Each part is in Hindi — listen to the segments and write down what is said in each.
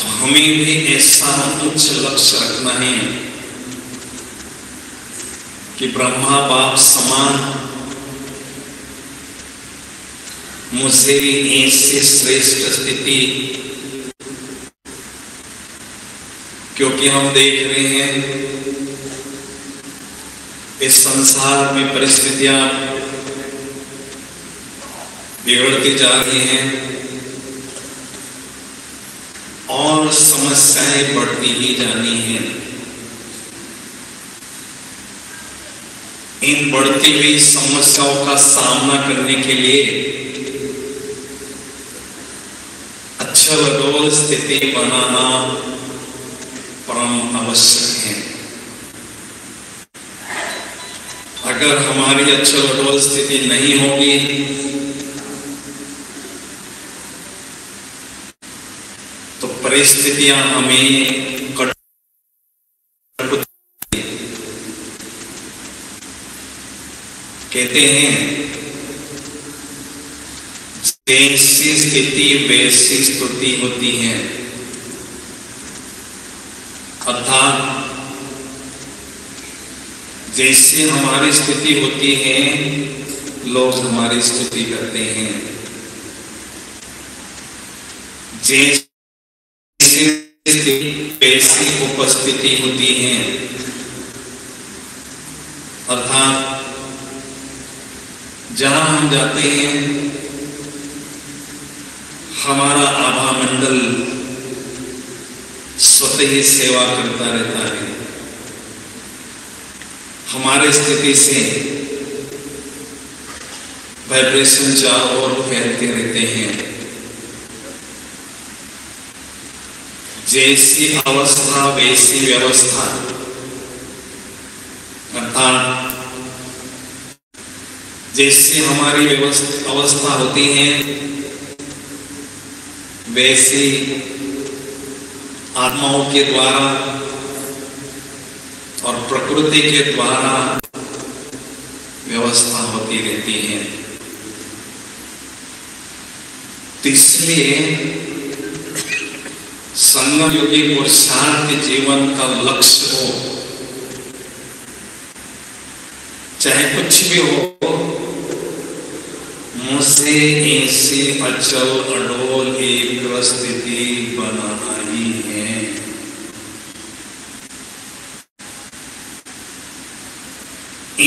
तो हमें भी ऐसा उच्च लक्ष्य रखना है कि ब्रह्मा बाप समान मुझे भी ऐसी श्रेष्ठ स्थिति क्योंकि हम देख रहे हैं इस संसार में परिस्थितियाँ बिगड़ती जा रही हैं। और समस्याएँ बढ़ती ही जानी हैं। इन बढ़ती हुई समस्याओं का सामना करने के लिए अच्छा डोल स्थिति बनाना परम आवश्यक है। अगर हमारी अच्छल डोल स्थिति नहीं होगी तो परिस्थितियाँ हमें कहते हैं, जैसी स्थिति वैसी स्तुति होती है। अर्थात, जैसे हमारी स्थिति होती है, लोग हमारी स्तुति करते हैं। जैसे उपस्थिति होती है। अर्थात जहाँ हम जाते हैं, हमारा आभा मंडल स्वतः सेवा करता रहता है। हमारे स्थिति से वाइब्रेशन चारों ओर फैलते रहते हैं। जैसी अवस्था वैसी व्यवस्था अर्थात जैसी हमारी अवस्था होती है वैसी आत्माओं के द्वारा और प्रकृति के द्वारा व्यवस्था होती रहती है। तो इसलिए संगम योगी पुरुषार्थ के जीवन का लक्ष्य हो। चाहे कुछ भी हो मुझसे ऐसी अचल अडोल एक स्थिति बनाना ही। है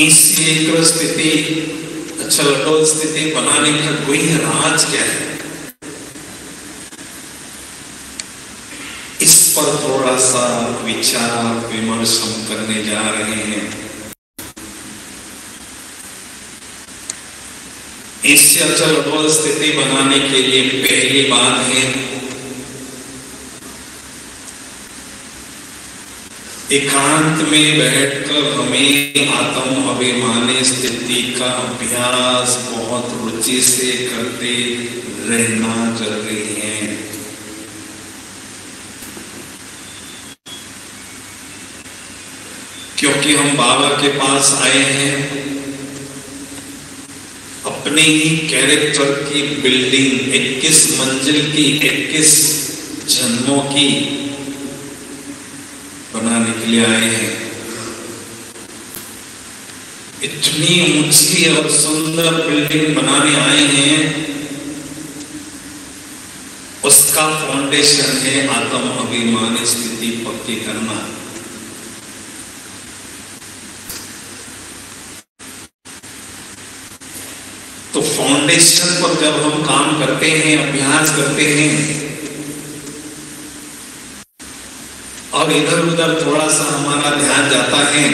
ऐसी एक स्थिति अचल अडोल स्थिति बनाने का कोई राज क्या है इस पर थोड़ा सा विचार विमर्श हम करने जा रहे हैं। इससे अचल अडोल स्थिति बनाने के लिए पहली बात है, एकांत में बैठकर हमें आत्म अभिमानी स्थिति का अभ्यास बहुत रुचि से करते रहना ज़रूरी है। क्योंकि हम बाबा के पास आए हैं, अपने ही कैरेक्टर की बिल्डिंग 21 मंजिल की 21 जन्मों की बनाने के लिए आए हैं। इतनी ऊँची और सुंदर बिल्डिंग बनाने आए हैं, उसका फाउंडेशन है आत्म अभिमान स्थिति पक्की करना। तो फाउंडेशन पर जब हम काम करते हैं, अभ्यास करते हैं, और इधर उधर थोड़ा सा हमारा ध्यान जाता है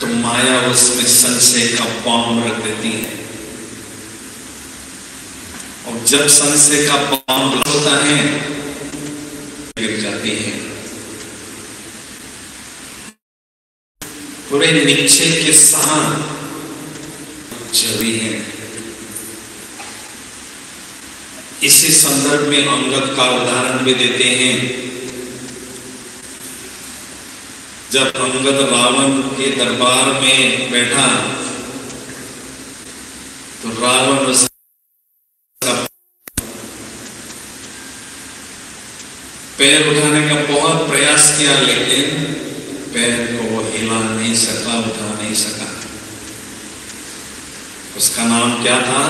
तो माया उसमें संशय का बॉम्ब रख देती है। और जब संशय का बॉम्ब होता है, गिर जाती है। पूरे नीचे के साथ ज़रूरी है। इसी संदर्भ में अंगद का उदाहरण भी देते हैं। जब अंगद रावण के दरबार में बैठा तो रावण पैर उठाने का बहुत प्रयास किया, लेकिन पैर को वो हिला नहीं सका, उठा उसका नाम क्या था?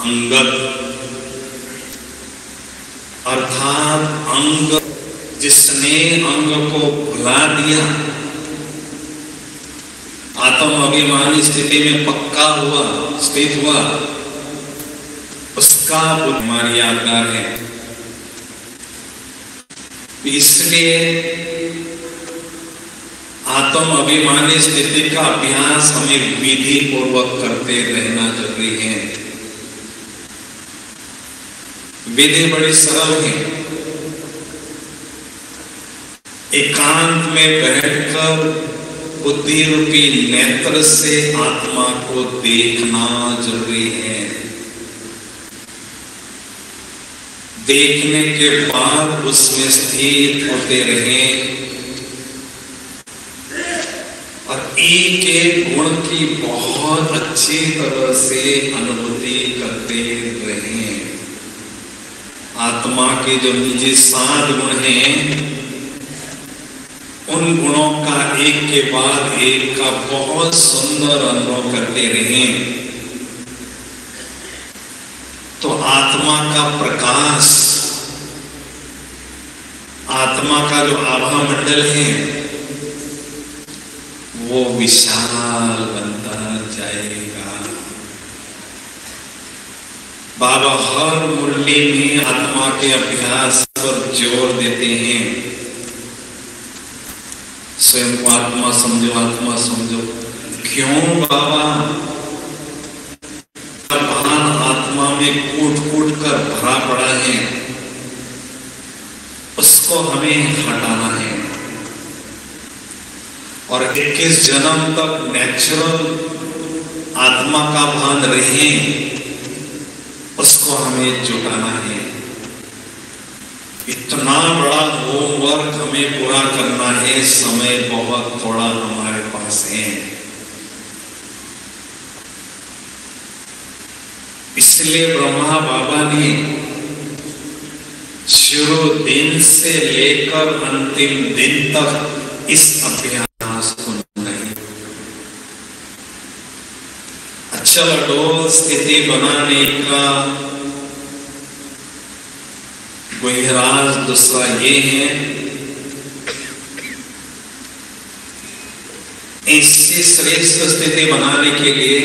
अंगद। अर्थात अंग जिसने अंग को भुला दिया। आत्म अभिमानी स्थिति में पक्का हुआ, स्थित हुआ। उसका हमारी यादगार है। इसलिए आत्म अभिमानी स्थिति का अभ्यास हमें विधि पूर्वक करते रहना ज़रूरी है। विधि बड़ी सरल है। एकांत में बैठकर बुद्धि रूपी नेत्र से आत्मा को देखना ज़रूरी है। देखने के बाद उसमें स्थित होते रहे और एक एक गुण की बहुत अच्छी तरह से अनुभूति करते रहे। आत्मा के जो निजी सात गुण हैं, उन गुणों का एक के बाद एक का बहुत सुंदर अनुभव करते रहे। तो आत्मा का प्रकाश, आत्मा का जो आभा मंडल है वो विशाल बनता जाएगा। बाबा, हर मुरली में आत्मा के अभ्यास पर ज़ोर देते हैं। स्वयं को आत्मा समझो आत्मा समझो। क्यों बाबा? महान आत्मा में कूट कूट कर भरा पड़ा है। उसको हमें हटाना है। और 21 जन्म तक नेचुरल आत्मा का भान रहे, उसको हमें जुटाना है। इतना बड़ा होमवर्क हमें पूरा करना है, समय बहुत थोड़ा हमारे पास है। इसलिए ब्रह्मा बाबा ने शुरू दिन से लेकर अंतिम दिन तक इस अभ्यास को नहीं अच्छा डोल स्थिति बनाने का गुहराज दूसरा ये है। ऐसी श्रेष्ठ स्थिति बनाने के लिए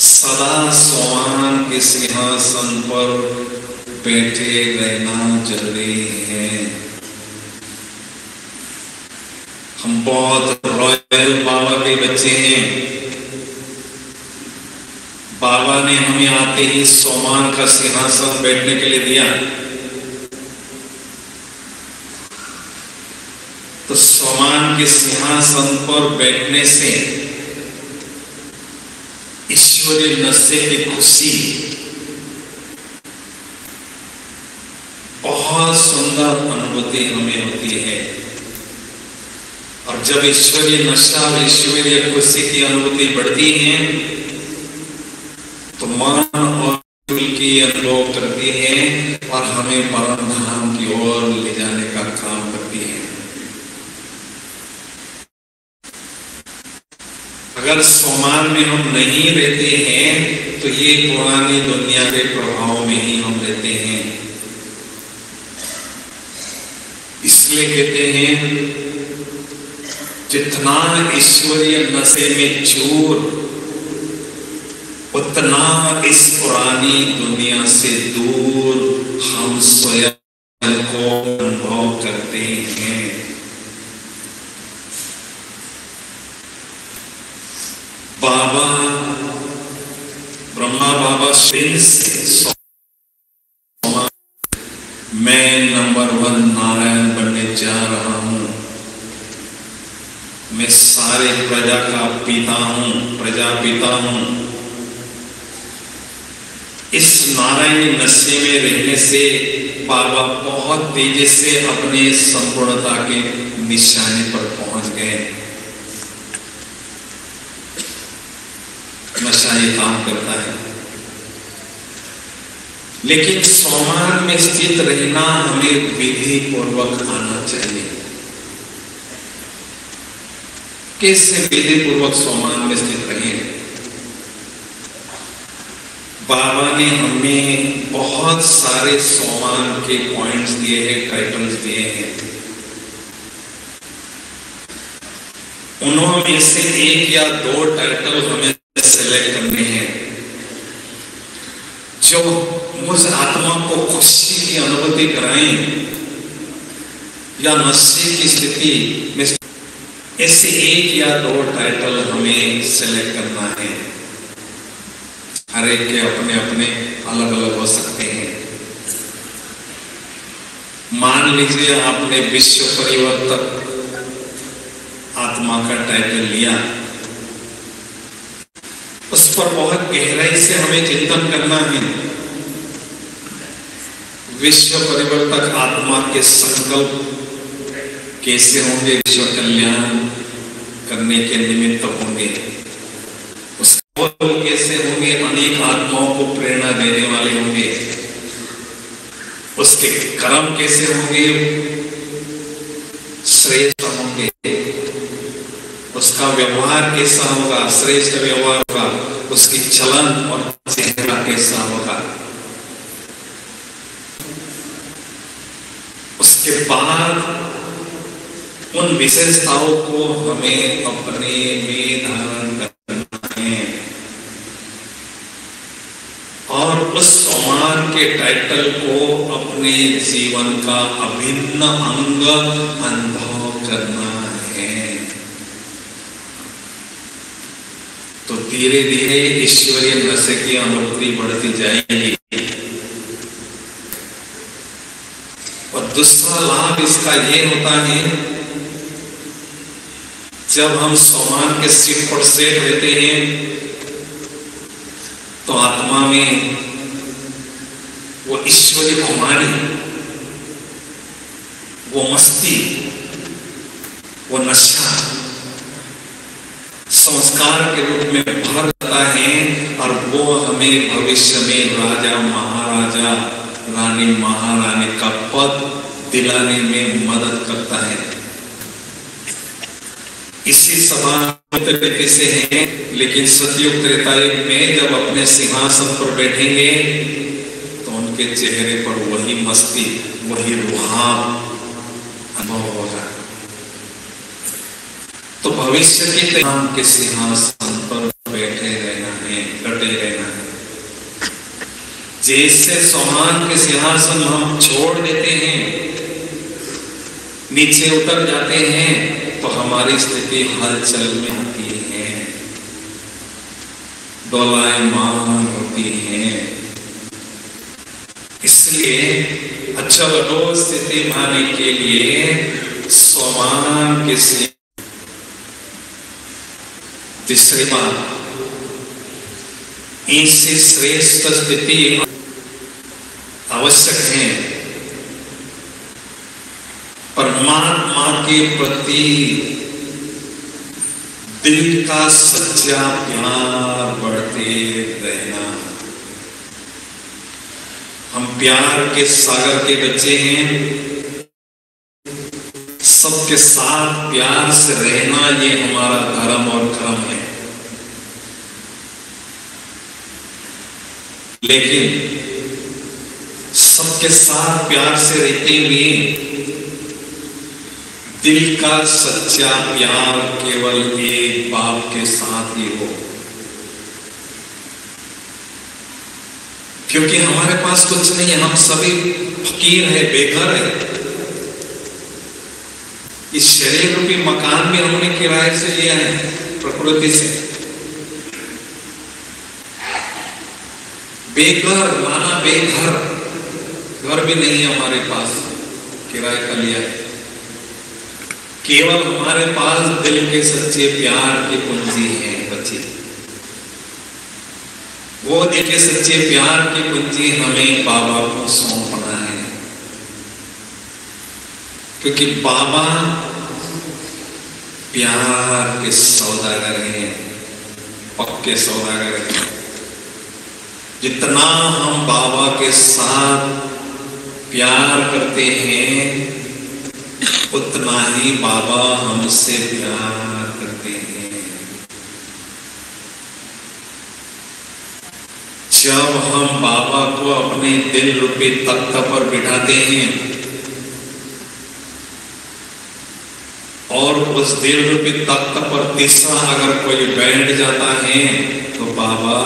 सदा सोमान के सिंहासन पर बैठे रहना ज़रूरी है। हम बहुत रॉयल बाबा के बच्चे हैं। बाबा ने हमें आते ही सोमान का सिंहासन बैठने के लिए दिया। तो सोमान के सिंहासन पर बैठने से ईश्वरीय नशे की खुशी बहुत सुंदर अनुभूति हमें होती है। और जब ईश्वरीय नशा और ईश्वरीय खुशी की अनुभूति बढ़ती है तो मन और दिल की अनुभव करती है और हमें परम धाम की ओर ले जाने का काम करती है। अगर सोमान में हम नहीं रहते हैं तो ये पुरानी दुनिया के प्रभाव में ही हम रहते हैं इसलिए कहते हैं। जितना ईश्वरीय नशे में चूर उतना इस पुरानी दुनिया से दूर हम स्वयं को अनुभव करते हैं। बाबा, ब्रह्मा बाबा से मैं नंबर वन नारायण बनने जा रहा हूँ। मैं सारे प्रजा का पिता हूँ प्रजा पिता हूँ। इस नारायणी नशे में रहने से बाबा बहुत तेज़ी से अपने संपूर्णता के निशाने पर पहुँच गए। नशा ये काम करता है। लेकिन सोमान में स्थित रहना हमें विधि पूर्वक आना चाहिए। कैसे विधि पूर्वक सोमान में स्थित रहे बाबा ने हमें बहुत सारे सोमान के पॉइंट्स दिए हैं टाइटल्स दिए हैं। उन्होंने से एक या दो टाइटल हमें सेलेक्ट करने हैं। जो मुझ आत्मा को खुशी की अनुभूति कराएँ या नशे की स्थिति में ऐसे एक या दो टाइटल हमें सेलेक्ट करना है। हर एक के अपने अपने अलग अलग हो। सकते हैं मान लीजिए आपने विश्व परिवर्तक आत्मा का टाइटल लिया। उस पर बहुत गहराई से हमें चिंतन करना है। विश्व परिवर्तक आत्मा के संकल्प कैसे होंगे? विश्व कल्याण करने के निमित्त होंगे। उसके कैसे होंगे अनेक आत्माओं को प्रेरणा देने वाले होंगे? उसके कर्म कैसे होंगे? श्रेष्ठ होंगे। उसका व्यवहार कैसा होगा? श्रेष्ठ व्यवहार होगा। उसकी चलन और चेहरा कैसा होगा? उसके बाद उन विशेषताओं को हमें अपने में धारण करना है और उस समान के टाइटल को अपने जीवन का अभिन्न अंग अनुभव करना है। तो धीरे धीरे ईश्वरीय नशे की अनुभूति बढ़ती जाएगी। और दूसरा लाभ इसका ये होता है, जब हम सोमान के सीट पर सेट रहते हैं तो आत्मा में वो ईश्वरी कुमारी, वो मस्ती, वो नशा, संस्कार के रूप में भर जाता है और वो हमें भविष्य में राजा, महाराजा, रानी, महारानी का पद दिलाने में मदद करता है। इसी सभा तरीके से है, लेकिन सतयुग त्रेतायुग में जब अपने सिंहासन पर बैठेंगे उनके चेहरे पर वही मस्ती, वही रुहाब अनुभव हो होगा। तो भविष्य के नाम के सिंहासन पर बैठे रहना है, डटे रहना है। जैसे सोमान के सिंहासन हम छोड़ देते हैं, नीचे उतर जाते हैं तो हमारी स्थिति हलचल में होती है। डोलाएँ मान होती है। इसलिए अच्छा रोज स्थिति माने के लिए समान किसी तीसरी बात, इनसे श्रेष्ठ स्थिति आवश्यक है। परमात्मा के प्रति दिल का सच्चा प्यार बढ़ते रहना हम प्यार के सागर के बच्चे हैं। सबके साथ प्यार से रहना ये हमारा धर्म और कर्म है। लेकिन सबके साथ प्यार से रहते हुए दिल का सच्चा प्यार केवल एक बाप के साथ ही हो। क्योंकि हमारे पास कुछ नहीं है, हम सभी फकीर है, बेघर है। इस शरीर रूपी मकान भी हमने किराए से लिया है, प्रकृति से। बेघर, माना बेघर, घर भी नहीं है हमारे पास, किराए का लिया है। केवल हमारे पास दिल के सच्चे प्यार की पूंजी है। वो के सच्चे प्यार की पूंजी हमें बाबा को सौंपना है। क्योंकि बाबा प्यार के सौदागर हैं, पक्के सौदागर हैं। जितना हम बाबा के साथ प्यार करते हैं, उतना ही बाबा हमसे प्यार करते हैं जब हम बाबा को अपने दिल रूपी तख्त पर बिठाते हैं और उस दिल रूपी तख्त पर तीसरा अगर कोई बैठ जाता है तो बाबा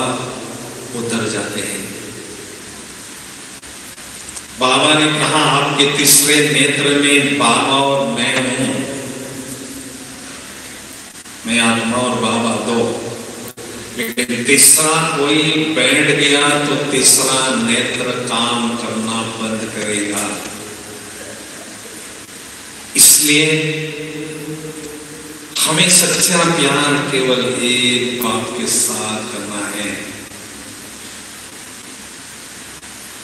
उतर जाते हैं। बाबा ने कहा, आपके तीसरे नेत्र में बाबा और मैं हूँ। मैं आत्मा और बाबा दो। लेकिन तीसरा कोई बैठ गया तो तीसरा नेत्र काम करना बंद करेगा। इसलिए हमें सच्चा प्यार केवल एक बाप के साथ करना है।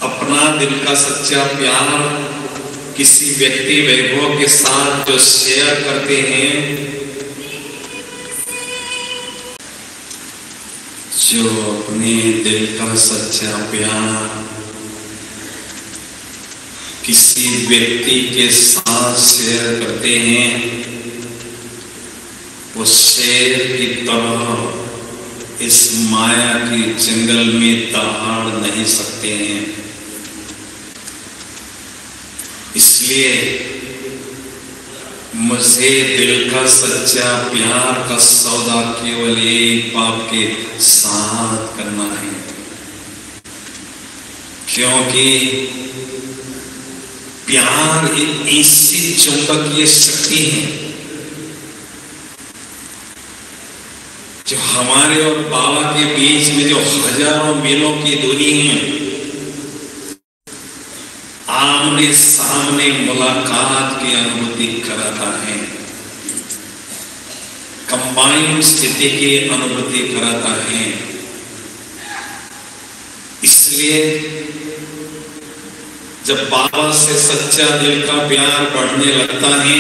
अपना दिल का सच्चा प्यार किसी व्यक्ति वैभव के साथ जो शेयर करते हैं जो अपने दिल का सच्चा प्यार किसी व्यक्ति के साथ शेयर करते हैं, वो शेर की तरह इस माया के जंगल में दहाड़ नहीं सकते हैं। इसलिए मुझे दिल का सच्चा प्यार का सौदा केवल एक बाप के साथ करना है क्योंकि प्यार एक ऐसी चुंबकीय शक्ति है जो हमारे और बाबा के बीच में जो हज़ारों मीलों की दूरी है आमने सामने मुलाकात की अनुभूति कराता है। कंबाइंड स्थिति की अनुभूति कराता है। इसलिए जब बाबा से सच्चा दिल का प्यार बढ़ने लगता है,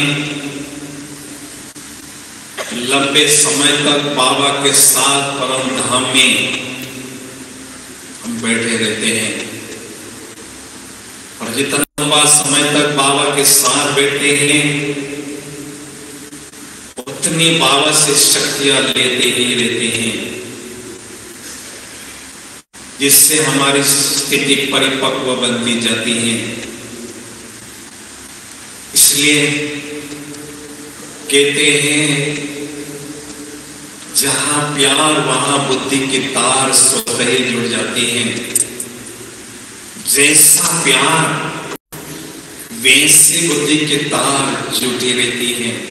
लंबे समय तक बाबा के साथ परम धाम में हम बैठे रहते हैं। जितना लंबा समय तक बाबा के साथ बैठते हैं, उतनी बाबा से शक्तियाँ लेते ही रहते हैं, जिससे हमारी स्थिति परिपक्व बनती जाती है। इसलिए कहते हैं, जहाँ प्यार, वहाँ बुद्धि की तार स्वतः जुड़ जाती है। जैसा प्यार वैसी बुद्धि की तार जुटी रहती है।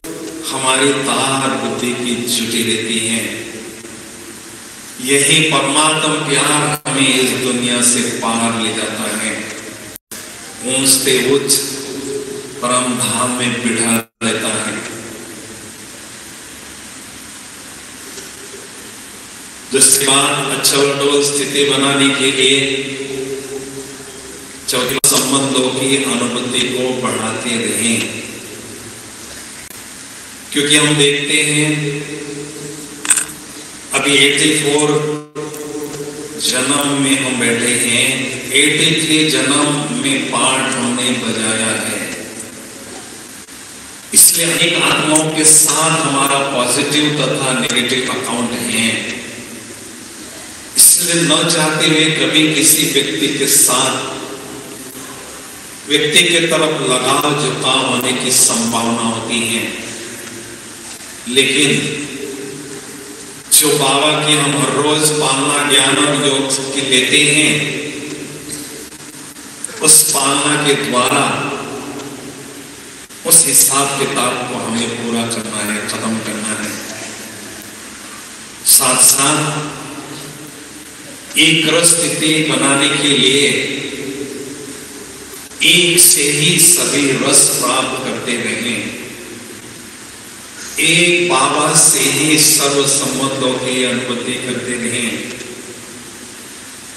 हमारी तार बुद्धि की जुटी रहती है। यही परमात्म प्यार हमें इस दुनिया से पार ले जाता है। ऊंचते उच्च परम धाम में बिठा रहता है। जिसके बाद डोल स्थिति बनाने के लिए चौथी संबंधों की अनुभूति को बढ़ाते रहें। क्योंकि हम देखते हैं, अभी 84 जन्म में हम बैठे हैं 83 जन्म में पाठ हमने बजाया है। इसलिए अनेक आत्माओं के साथ हमारा पॉजिटिव तथा नेगेटिव अकाउंट है। इसलिए न चाहते हुए कभी किसी व्यक्ति के साथ व्यक्ति के तरफ़ लगाव झुकाव होने की संभावना होती है। लेकिन जो बाबा की हम हर रोज पालना, ज्ञान और योग की लेते हैं, उस पालना के द्वारा, उस हिसाब किताब को हमें पूरा करना है, खत्म करना है। साथ साथ एक स्थिति बनाने के लिए एक से ही सभी रस प्राप्त करते रहे। एक बाबा से ही सर्व संबंधों की अनुभूति करते रहे।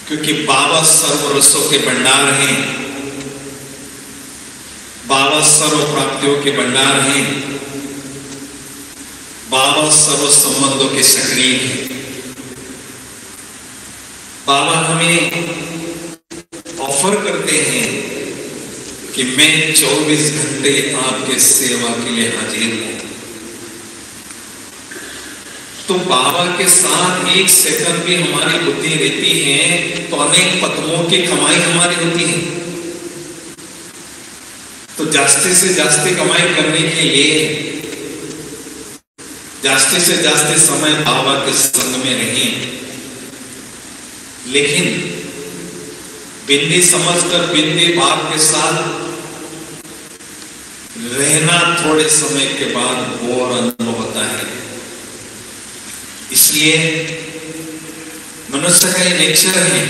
क्योंकि बाबा सर्व रसों के भंडार हैं। बाबा सर्व प्राप्तियों के भंडार हैं। बाबा सर्व संबंधों के सक्रिय हैं। बाबा हमें ऑफ़र करते हैं। कि मैं 24 घंटे आपके सेवा के लिए हाजिर हूँ। तो बाबा के साथ एक सेकंड भी हमारी बुद्धि रहती है तो अनेक पद्मों की कमाई हमारी होती है। तो जास्ते से जास्ते कमाई करने के लिए, जास्ते से जास्ते समय बाबा के संग में रहें। लेकिन बिंदी समझकर बिंदी बाप के साथ रहना थोड़े समय के बाद बोर अनुभव होता है। इसलिए मनुष्य का ये नेचर है,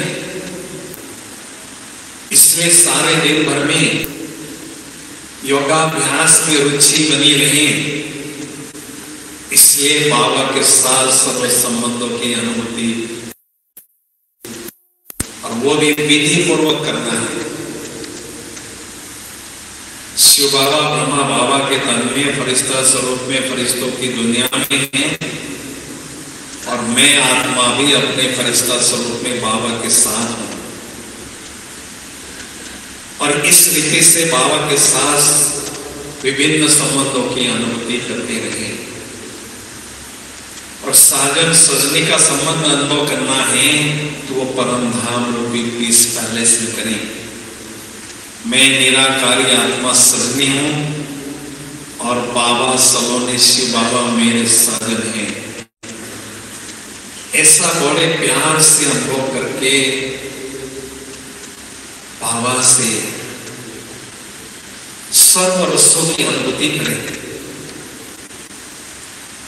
इसलिए सारे दिन भर में योगाभ्यास में रुचि बनी रहे। इसलिए बाबा के साथ सर्व संबंधों की अनुभूति और वो भी विधि पूर्वक करना है। शिव बाबा, ब्रह्मा बाबा के तन में, फरिश्ता स्वरूप में, फरिश्तों की दुनिया में है और मैं आत्मा भी अपने फरिश्ता स्वरूप में बाबा के साथ हूँ। और इस रीति से बाबा के साथ विभिन्न संबंधों की अनुभूति करते रहे। और साजन सजनी का संबंध अनुभव करना है तो वो परम धाम रूपी पीस पैलेस में करें। मैं निराकारी आत्मा सजनी हूँ, और बाबा सलोने शिव बाबा मेरे साजन हैं। ऐसा बड़े प्यार से अनुभव करके बाबा से सर्व रसों की अनुभूति करें।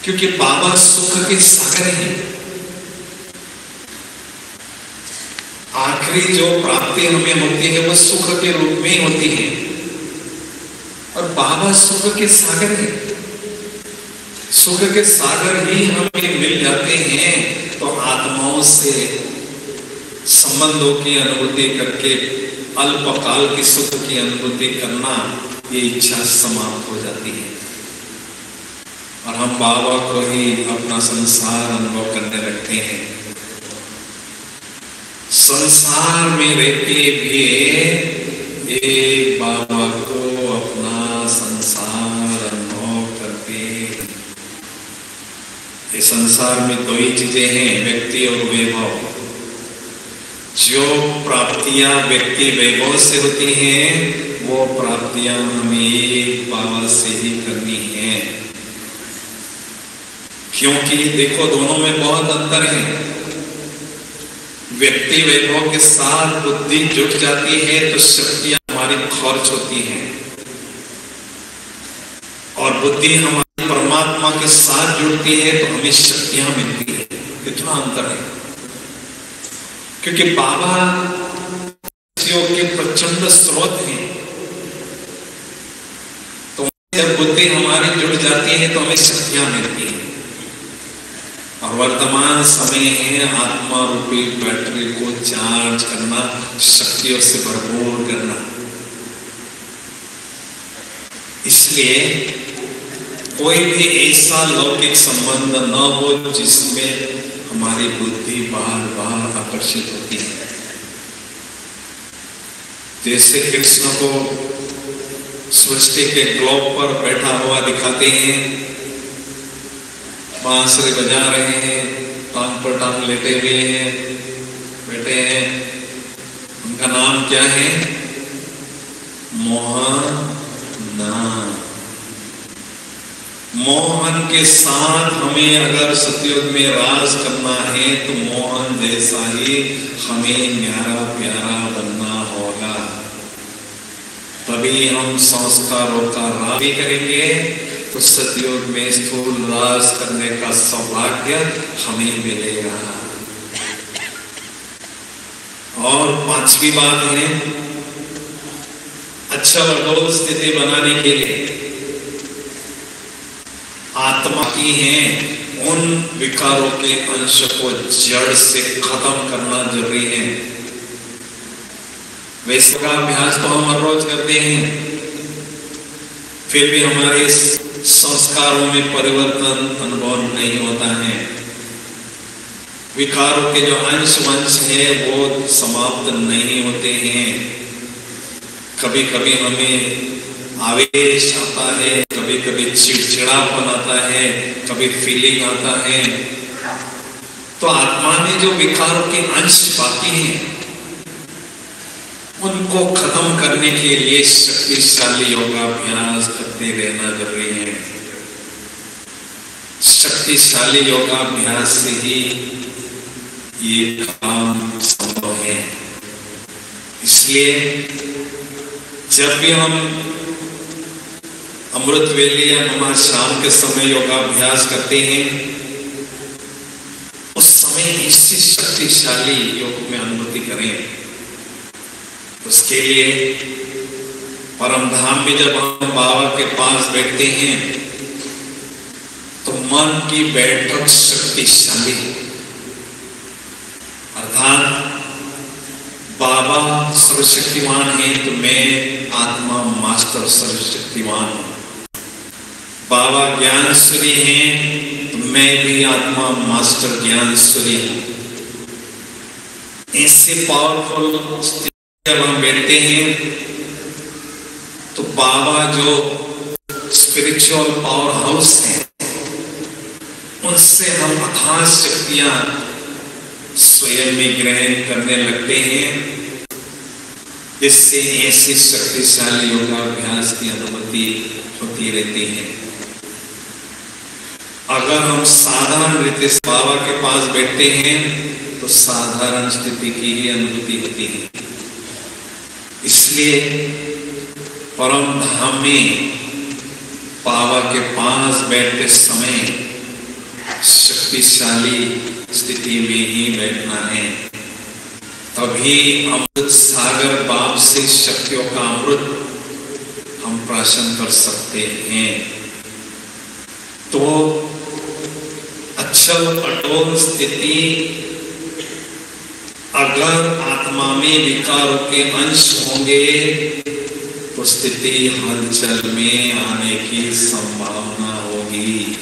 क्योंकि बाबा सुख के सागर हैं। आखिरी जो प्राप्ति हमें होती है वह सुख के रूप में ही होती है। और बाबा सुख के सागर है। सुख के सागर ही हमें मिल जाते हैं तो आत्माओं से संबंधों की अनुभूति करके, अल्पकाल की सुख की अनुभूति करना ये इच्छा समाप्त हो जाती है। और हम बाबा को ही अपना संसार अनुभव करने लगते हैं। संसार में रहते भी एक बाबा को अपना संसार अनुभव करते हैं। ये संसार में दो ही चीज़ें हैं, व्यक्ति और वैभव। जो प्राप्तियाँ व्यक्ति वैभव से होती हैं, वो प्राप्तियाँ हमें बाबा से ही करनी है। क्योंकि देखो दोनों में बहुत अंतर है। व्यक्ति वैभव के साथ बुद्धि जुट जाती है तो शक्तियाँ हमारी खर्च होती हैं। और बुद्धि हमारी परमात्मा के साथ जुड़ती है तो हमें शक्तियाँ मिलती है। कितना अंतर है। क्योंकि बाबा के प्रचंड स्रोत हैं तो जब बुद्धि हमारी जुड़ जाती है तो हमें शक्तियाँ मिलती है। और वर्तमान समय है, आत्मा रूपी बैटरी को चार्ज करना शक्तियों से भरपूर करना। इसलिए कोई भी ऐसा लौकिक संबंध न हो जिसमें हमारी बुद्धि बार बार आकर्षित होती है। जैसे कृष्ण को सृष्टि के ग्लोब पर बैठा हुआ दिखाते हैं बांसुरी बजा रहे हैं टांग पर टांग लेटे हुए हैं। बैठे हैं उनका नाम क्या है? मोहन मोहन के साथ हमें अगर सतयुग में राज करना है तो मोहन जैसा ही हमें न्यारा प्यारा बनना होगा। तभी हम संस्कारों का राज करेंगे तो सतयुग में स्थूल राज करने का सौभाग्य हमें मिलेगा और पांचवी बात है अच्छा वर्गोल स्थिति बनाने के लिए आत्मा की है, उन विकारों के अंश को जड़ से खत्म करना ज़रूरी है। वैसे का अभ्यास तो हम हर रोज करते हैं, फिर भी हमारे संस्कारों में परिवर्तन अनुभव नहीं होता है। विकारों के जो अंश वंश है, वो समाप्त नहीं होते हैं। कभी कभी हमें आवेश आता है कभी कभी चिड़चिड़ापन आता है, कभी फीलिंग आता है। तो आत्मा में जो विकारों के अंश बाकी हैं उनको खत्म करने के लिए शक्तिशाली योगाभ्यास करते रहना ज़रूरी है। शक्तिशाली योगाभ्यास से ही ये काम संभव है। इसलिए जब भी हम अमृत वेले या नमा शाम के समय योगाभ्यास करते हैं, उस समय इसी शक्तिशाली योग में अनुभूति करें। उसके लिए परम धाम में जब हम बाबा के पास बैठते हैं तो मन की बैठक शक्तिशाली अर्थात बाबा सर्वशक्तिमान है तो मैं आत्मा मास्टर सर्वशक्तिमान हूँ। बाबा ज्ञान ज्ञानश्वरी हैं तो मैं भी आत्मा मास्टर ज्ञान ज्ञानश्वरी हूँ। ऐसे पावरफुल जब हम बैठते हैं तो बाबा जो स्पिरिचुअल पावर हाउस है, उनसे हम अथाह शक्तियाँ स्वयं में ग्रहण करने लगते हैं। जिससे ऐसी शक्तिशाली योगाभ्यास की अनुमति होती रहती है। अगर हम साधारण रीति से बाबा के पास बैठते हैं तो साधारण स्थिति की ही अनुभूति होती है। इसलिए परम धाम में बाबा के पास बैठते समय शक्तिशाली स्थिति में ही बैठना है। तभी अमृत सागर बाप से शक्तियों का अमृत हम प्राशन कर सकते हैं। तो अक्षल अटोल स्थिति अगर आत्मा में विकारों के अंश होंगे तो स्थिति हलचल में आने की संभावना होगी।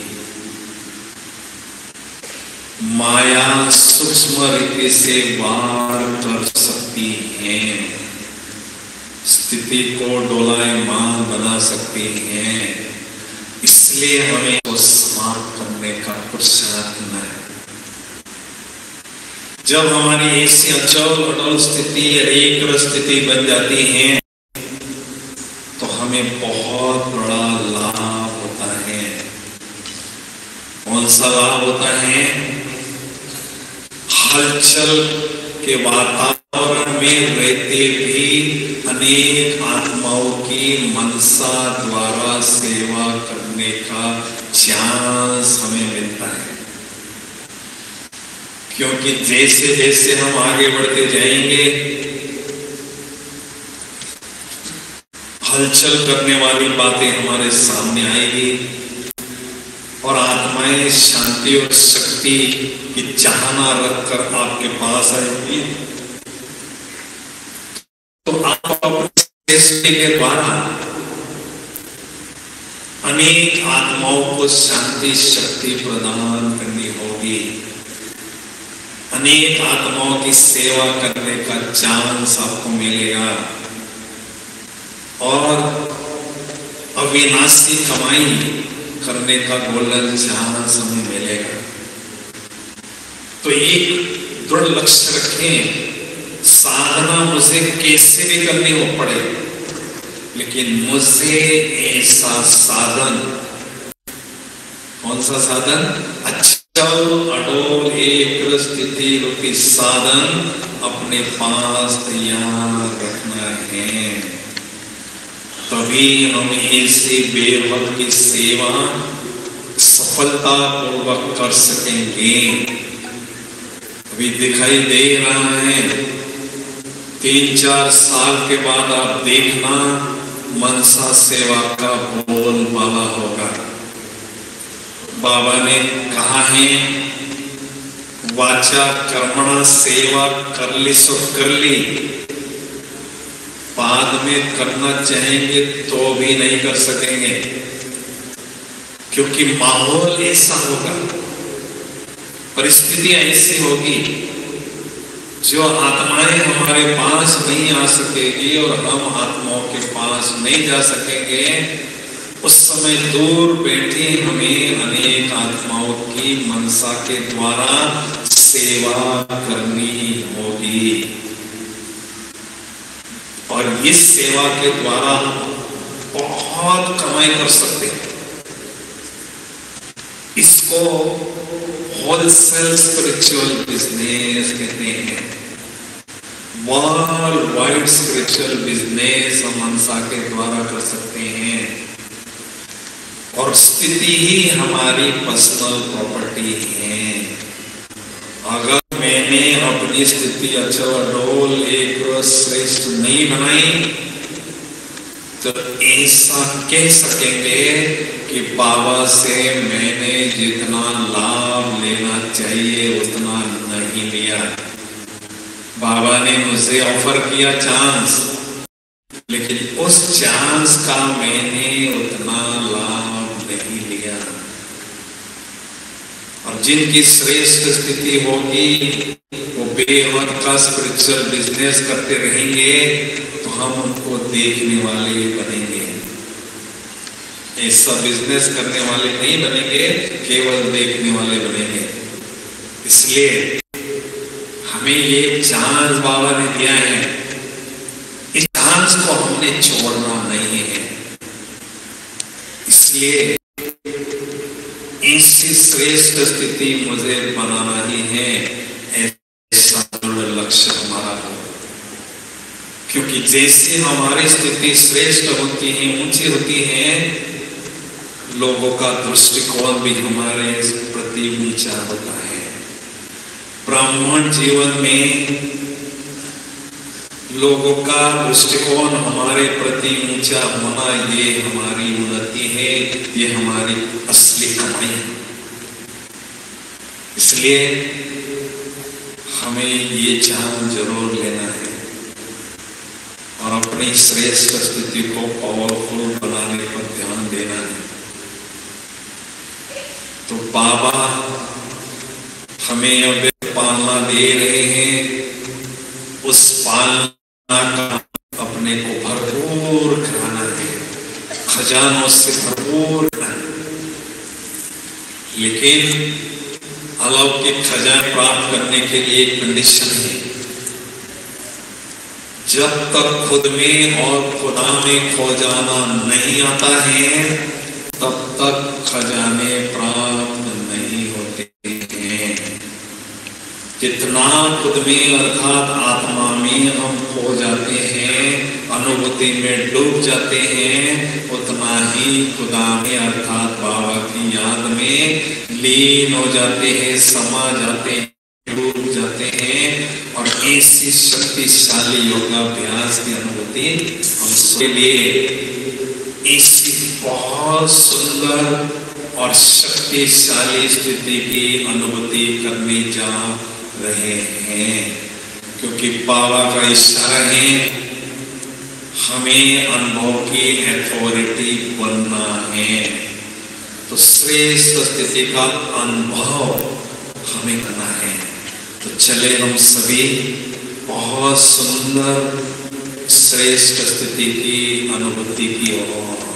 माया सूक्ष्म रीति से वार कर सकती है। स्थिति को डोलायमान बना सकती है। इसलिए हमें को समाप्त करने का पुरुषार्थ जब हमारी ऐसी अचल अटल स्थिति या एक स्थिति बन जाती है तो हमें बहुत बड़ा लाभ होता है। कौन सा लाभ होता है? हलचल के वातावरण में रहते भी अनेक आत्माओं की मनसा द्वारा सेवा करने का चांस हमें मिलता है। क्योंकि जैसे जैसे हम आगे बढ़ते जाएँगे, हलचल करने वाली बातें हमारे सामने आएगी और आत्माएँ शांति और शक्ति की चाहना रखकर आपके पास आएगी। तो आप अपने के द्वारा अनेक आत्माओं को शांति, शक्ति प्रदान करनी होगी। अनेक आत्माओं की सेवा करने का चांस आपको मिलेगा। और अविनाशी कमाई करने का गोल्डन चांस हमें मिलेगा। तो एक दृढ़ लक्ष्य रखें, साधना मुझे कैसे भी करनी हो पड़े, लेकिन मुझे ऐसा साधन, कौन सा साधन? अचल अडोल एक स्थिति रूपी साधन अपने पास तैयार रखना है। तभी हम ऐसे बेहद की सेवा सफलता पूर्वक कर सकेंगे। अभी दिखाई दे रहा है तीन चार साल के बाद आप देखना, मनसा सेवा का बोल बोलबाला होगा। बाबा ने कहा है, वाचा कर्मणा सेवा कर ली सो कर ली बाद में करना चाहेंगे तो भी नहीं कर सकेंगे। क्योंकि माहौल ऐसा होगा परिस्थितियाँ ऐसी होगी, जो आत्माएँ हमारे पास नहीं आ सकेगी और हम आत्माओं के पास नहीं जा सकेंगे। उस समय दूर बैठे हमें अनेक आत्माओं की मनसा के द्वारा सेवा करनी होगी। और इस सेवा के द्वारा बहुत कमाई कर सकते हैं। इसको होलसेल स्पिरिचुअल बिज़नेस कहते हैं। वर्ल्ड वाइड स्पिरिचुअल बिज़नेस हम मनसा के द्वारा कर सकते हैं। और स्थिति ही हमारी पर्सनल प्रॉपर्टी है। अगर मैंने अपनी स्थिति अच्छा डोल एक श्रेष्ठ नहीं बनाई तो ऐसा कह सकेंगे कि बाबा से मैंने जितना लाभ लेना चाहिए, उतना नहीं लिया। बाबा ने मुझे ऑफ़र किया चांस लेकिन उस चांस का मैंने उतना लाभ नहीं लिया और जिनकी श्रेष्ठ स्थिति होगी, वो बेहद का स्पिरिचुअल बिज़नेस करते रहेंगे तो हम उनको देखने वाले बनेंगे। ऐसा बिज़नेस करने वाले नहीं बनेंगे, केवल देखने वाले बनेंगे। इसलिए हमें ये चांस बाबा ने दिया है, इस चांस को हमने छोड़ना नहीं है। इसलिए श्रेष्ठ स्थिति मुझे बनाना ही है, ऐसा लक्ष्य हमारा हो। क्योंकि जैसे हमारी स्थिति श्रेष्ठ होती है, ऊँची होती है, लोगों का दृष्टिकोण भी हमारे प्रति ऊँचा होता है। ब्राह्मण जीवन में लोगों का दृष्टिकोण हमारे प्रति ऊँचा होना, ये हमारी उन्नति है, ये हमारी असली कमाई है। इसलिए हमें ये जान ज़रूर लेना है और अपनी श्रेष्ठ स्थिति को पावरफुल बनाने पर ध्यान देना है। तो बाबा हमें अब पालना दे रहे हैं। उस पालना का अपने को भरपूर खाना है। खजानों से भरपूर लेकिन अलौकिक खजाने प्राप्त करने के लिए एक कंडीशन है। जब तक खुद में और खुदा में खो जाना नहीं आता है, तब तक खजाने प्राप्त नहीं होते हैं। जितना खुद में अर्थात आत्मा में हम खो जाते हैं अनुभूति में डूब जाते हैं, उतना ही खुदा में अर्थात बाबा की याद में लीन हो जाते हैं, समा जाते हैं, डूब जाते हैं। और ऐसी शक्तिशाली योगाभ्यास की अनुभूति हम सबके लिए ऐसी बहुत सुंदर और शक्तिशाली स्थिति की अनुभूति करने जा रहे हैं, क्योंकि बाबा का इशारा है हमें अनुभव की अथॉरिटी बनना है। तो श्रेष्ठ स्थिति का अनुभव हमें करना है। तो चले हम सभी बहुत सुंदर, श्रेष्ठ स्थिति की अनुभूति की ओर।